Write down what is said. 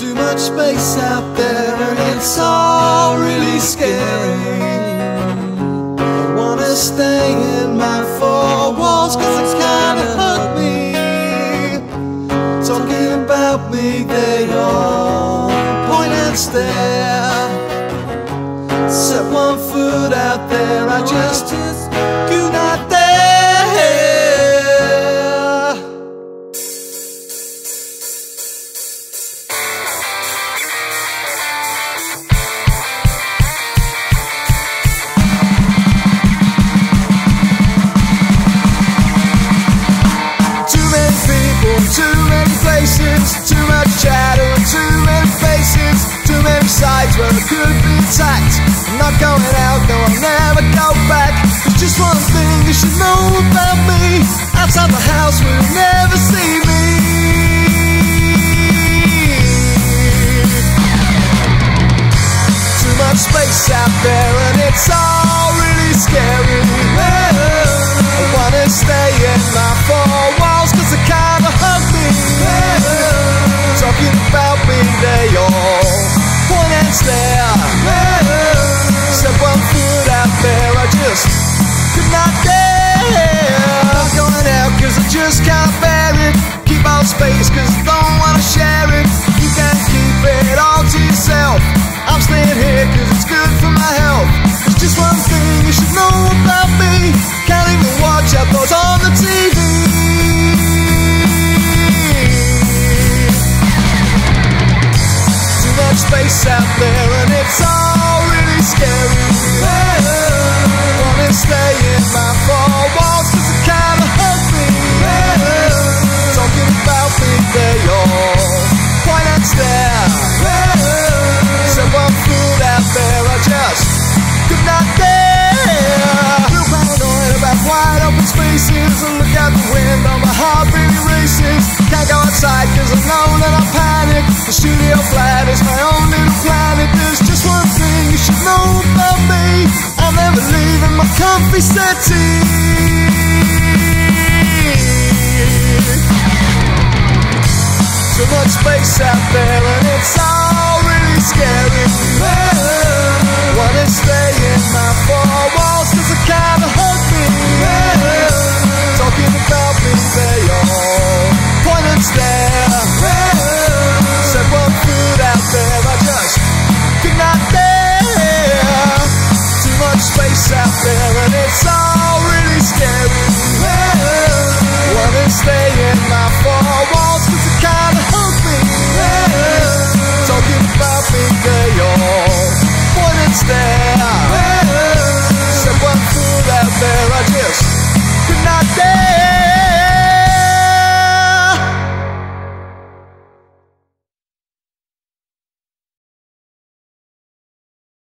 Too much space out there and it's all really scary. I wanna stay in my four walls cause it kinda hurt me. Talking about me, they all point and stare. Set one foot out there, I just do not going out, no, I'll never go back. There's just one thing you should know about me. Outside the house, will never see me. Too much space out there, and it's all really scary. Not. Going I just can't bear it. Keep all space, cause I don't wanna share it. You can keep it all to yourself. I'm staying here, cause it's good for my health. There's just one thing you should know about me. Can't even watch on the TV. Too much space out there and it's all really scary. The studio flat is my own little planet. There's just one thing you should know about me. I'm never leaving my comfy settee. Too much space out there and it's all really scary. Wanna stay in out there and it's all really scary.